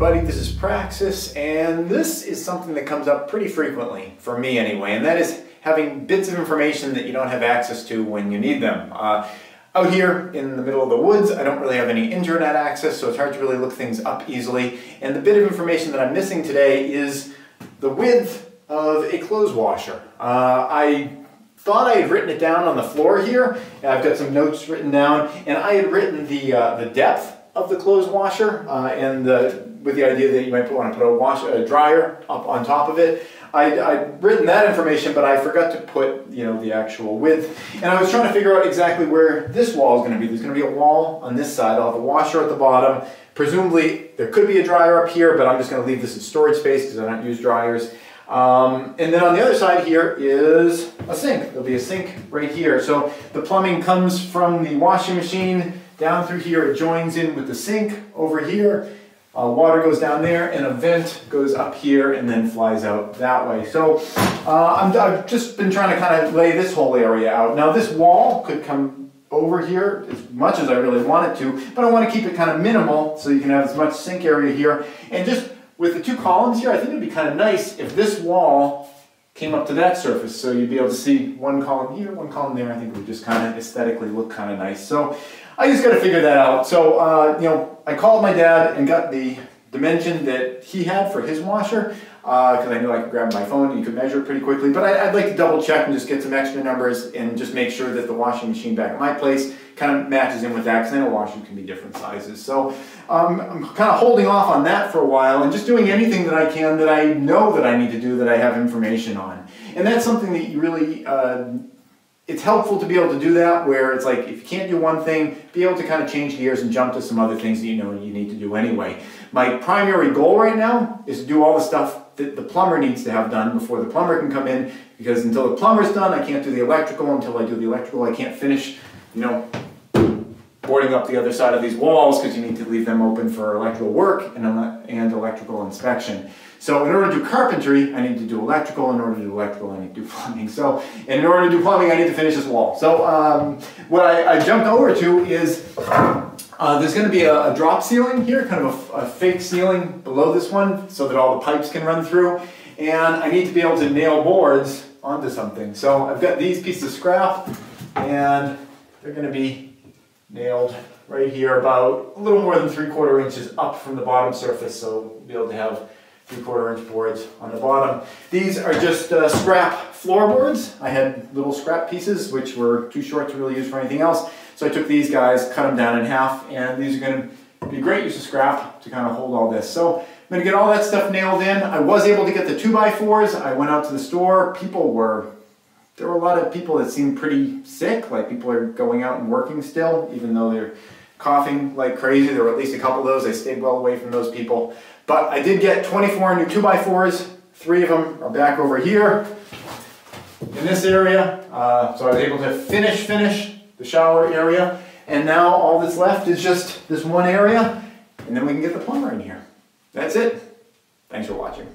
everybody, this is Praxis, and this is something that comes up pretty frequently, for me anyway, and that is having bits of information that you don't have access to when you need them. Uh, out here in the middle of the woods, I don't really have any internet access, so it's hard to really look things up easily, and the bit of information that I'm missing today is the width of a clothes washer. Uh, I thought I had written it down on the floor here, I've got some notes written down, and I had written the, uh, the depth of the clothes washer uh, and the, with the idea that you might want to put a, a dryer up on top of it. I'd, I'd, written that information, but I forgot to put you know the actual width. And I was trying to figure out exactly where this wall is going to be. There's going to be a wall on this side. I'll have a washer at the bottom. Presumably there could be a dryer up here, but I'm just going to leave this as storage space because I don't use dryers. Um, and then on the other side here is a sink. There'll be a sink right here. So the plumbing comes from the washing machine down through here, it joins in with the sink over here. Uh, water goes down there and a vent goes up here and then flies out that way. So uh, i have just been trying to kind of lay this whole area out. Now this wall could come over here as much as I really want it to, but I want to keep it kind of minimal so you can have as much sink area here. And just with the two columns here, I think it'd be kind of nice if this wall came up to that surface so you'd be able to see one column here, one column there. I think it would just kind of aesthetically look kind of nice. So I just got to figure that out. So, uh, you know, I called my dad and got the dimension that he had for his washer because uh, I knew I could grab my phone and you could measure pretty quickly. But I, would like to double check and just get some extra numbers and just make sure that the washing machine back at my place kind of matches in with that because I know washers can be different sizes. So um, I'm kind of holding off on that for a while and just doing anything that I can that I know that I need to do that I have information on. And that's something that you really uh, it's helpful to be able to do that where it's like if you can't do one thing, be able to kind of change gears and jump to some other things that you know you need to do anyway. My primary goal right now is to do all the stuff that the plumber needs to have done before the plumber can come in because until the plumber's done, I can't do the electrical. Until I do the electrical, I can't finish, you know, boarding up the other side of these walls because you need to leave them open for electrical work and, and electrical inspection. So in order to do carpentry, I need to do electrical. In order to do electrical, I need to do plumbing. So in order to do plumbing, I need to finish this wall. So um, what I, I, jumped over to is uh, there's going to be a, a, drop ceiling here, kind of a, a, fake ceiling below this one so that all the pipes can run through. And I need to be able to nail boards onto something. So I've got these pieces of scrap and they're going to be nailed right here about a little more than three quarter inches up from the bottom surface. So we'll be able to have three quarter inch boards on the bottom. These are just uh, scrap floorboards. I had little scrap pieces which were too short to really use for anything else. So I took these guys, cut them down in half, and these are going to be great use of scrap to kind of hold all this. So I'm going to get all that stuff nailed in. I was able to get the 2x4s. I went out to the store. People were, there were a lot of people that seemed pretty sick, like people are going out and working still, even though they're coughing like crazy. There were at least a couple of those. I stayed well away from those people. But I did get 24 new 2x4s. Three of them are back over here in this area. Uh, so I was able to finish, finish the shower area. And now all that's left is just this one area. And then we can get the plumber in here. That's it. Thanks for watching.